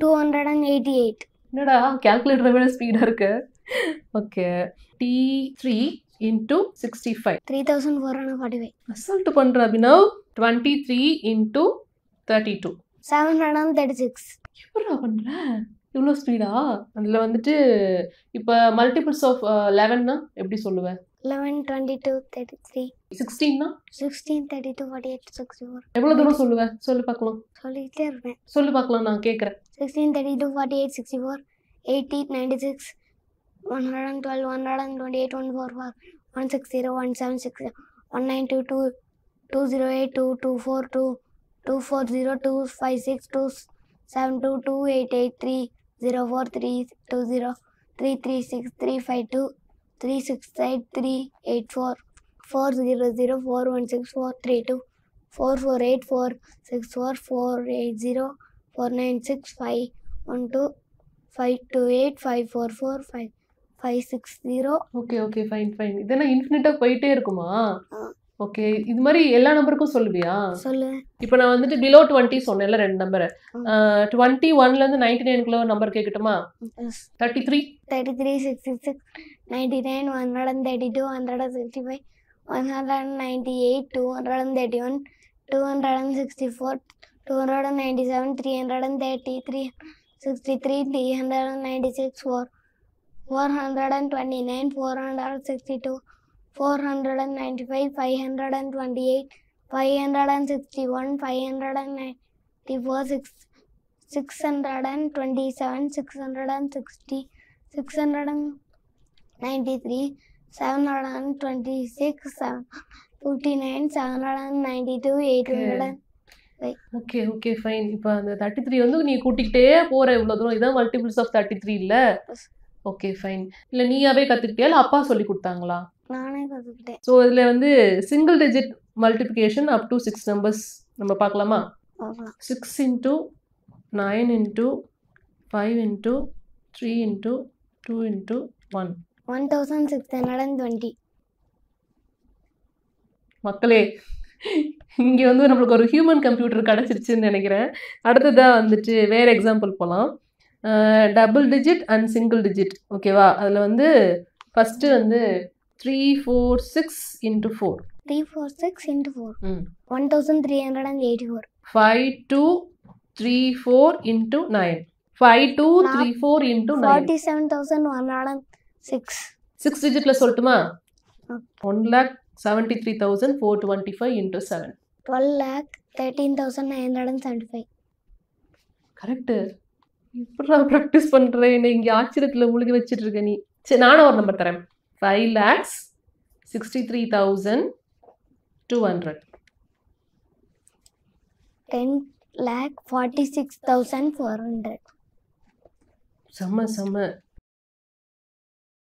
Two hundred and eighty eight என்னடா கேல்குலேட்டரை விட ஸ்பீடாக இருக்கு. Okay D three into sixty five three thousand four hundred forty five assault பண்ணுற Abhinav twenty three into thirty two seven hundred and thirty six எப்படா பண்ணுற இவ்வளோ speedo அதில் வந்துட்டு இப்போ மல்டிபிள்ஸ் ஆஃப் லெவன்னா எப்படி சொல்லுவேன் eleven twenty two thirty three சிக்ஸ்டீன்னா sixteen thirty two forty eight sixty four எவ்வளோ தூரம் சொல்லுவேன் சொல்லு பார்க்கலாம் சொல்லிக்கிட்டே இருப்பேன். சொல்லு பார்க்கலாம் நான் கேட்குறேன் sixteen thirty two forty eight sixty four eighty ninety six one hundred and twelve one hundred and twenty eight one four four one six zero one seven six one nine two two two zero eight two two four two two four zero two five six two seven two two eight eight three zero four three two zero three three six three five two three six eight three eight four four zero zero four one six four three two four four eight four six four four eight zero four nine six five one two five two eight five four four five five six zero okay okay fine fine இதெல்லாம் இன்ஃபினிட்டாக போயிட்டே இருக்குமா. Okay இது மாதிரி எல்லா நம்பருக்கும் சொல்லுவியா சொல்லு இப்போ நான் வந்துட்டு பிலோ டுவெண்ட்டி சொன்னேன்ல ரெண்டு நம்பர். டுவெண்ட்டி ஒன்லேருந்து நைன்டி நைனுக்குள்ள ஒரு நம்பர் கேட்கட்டுமா thirty three thirty three sixty six ninety nine one hundred and thirty two hundred and sixty five one hundred and ninety eight two hundred and thirty one two hundred and sixty four two hundred and ninety seven three hundred and thirty three sixty three three hundred and ninety six four four hundred and twenty nine four hundred and sixty two four hundred and ninety five five hundred and twenty eight five hundred and sixty one five hundred and ninety four six six hundred and twenty seven six hundred and sixty six hundred and ninety three seven hundred and twenty six seven fifty nine seven hundred and ninety two eight hundred and okay okay fine இப்போ அந்த thirty three வந்து நீ கூட்டிக்கிட்டே போகிற இவ்வளோ தூரம். இதான் multiples of thirty three இல்லை. Okay fine இல்லை நீயாவே கற்றுக்கிட்டியா இல்லை அப்பா சொல்லி கொடுத்தாங்களா? நானே கற்றுக்கிட்டேன் ஸோ இதில் வந்து single digit multiplication up to six numbers நம்ம பார்க்கலாமா? Six into nine into five into three into two into one one thousand six hundred and twenty மக்களே இங்கே வந்து நம்மளுக்கு ஒரு ஹியூமன் கம்ப்யூட்டர் கிடச்சிருச்சுன்னு நினைக்கிறேன். அடுத்ததாக வந்துட்டு வேறு எக்ஸாம்பிள் போகலாம் double digit and single digit ஓகேவா அதில் வந்து ஃபஸ்ட்டு வந்து three four six into four three four six into four one thousand three hundred and eighty four five two three four into nine five two three four into nine forty seven thousand one hundred six six டிஜிட்டில் சொல்லட்டுமா. One lakh seventy three thousand four twenty five into seven twelve lakh thirteen thousand nine hundred and seventy five correct எப்படா practice பண்ணுறேன் என்னை இங்கே ஆச்சரியத்தில் முழுகி வச்சிட்டு இருக்க நீ. சரி நானும் ஒரு நம்பர் தரேன். Five lakhs sixty three thousand two hundred ten lakh forty six thousand four hundred செம்ம செம்ம.